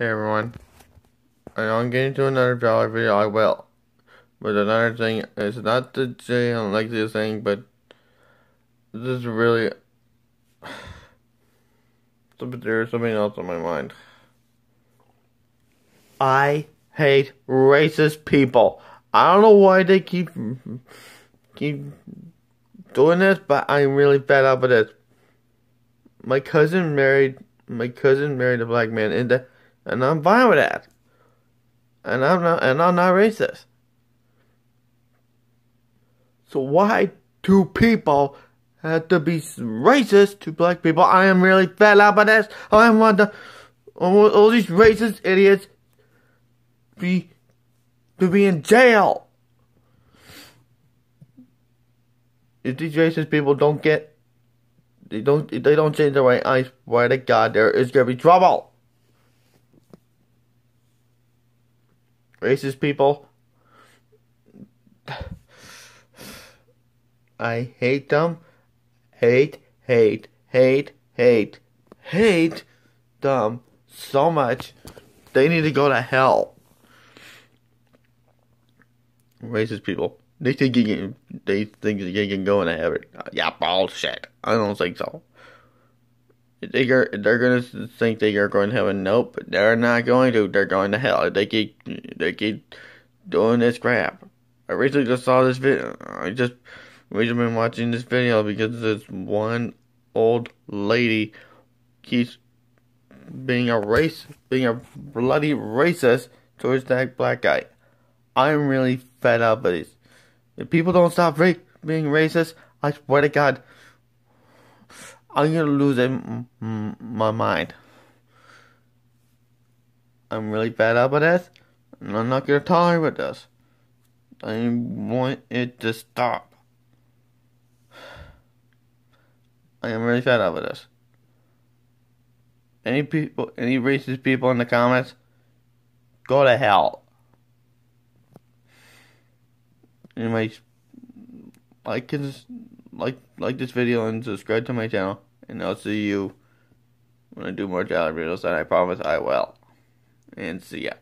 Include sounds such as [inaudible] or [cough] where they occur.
Hey everyone. I'm getting to another dollar video, I will. But another thing, it's not the I don't like this thing, but this is really [sighs] there's something else on my mind. I hate racist people. I don't know why they keep keep doing this, but I'm really fed up with this. My cousin married my cousin married a black man, and the, and I'm fine with that. And I'm not and I'm not racist. So why do people have to be racist to black people? I am really fed up with this. I want all, all these racist idiots be to be in jail. If these racist people don't get they don't they don't change their way, I swear to God there is gonna be trouble. Racist people I hate them. Hate, hate, hate, hate, hate them so much. They need to go to hell. Racist people. They think you can, they think you can go into heaven. Yeah, bullshit. I don't think so. They are, they're gonna think they are going to heaven. Nope, they're not going to. They're going to hell. They keep, they keep doing this crap. I recently just saw this video. I just We've been watching this video because this one old lady keeps being a race, being a bloody racist towards that black guy. I'm really fed up with this. If people don't stop ra being racist, I swear to God, I'm gonna lose my mind. I'm really fed up with this, I'm not gonna tolerate this. I want it to stop. I am really fed up with this. Any people, any racist people in the comments, go to hell. Anyways, like this, like like this video and subscribe to my channel, and I'll see you when I do more Jolly videos. And I promise I will. And see ya.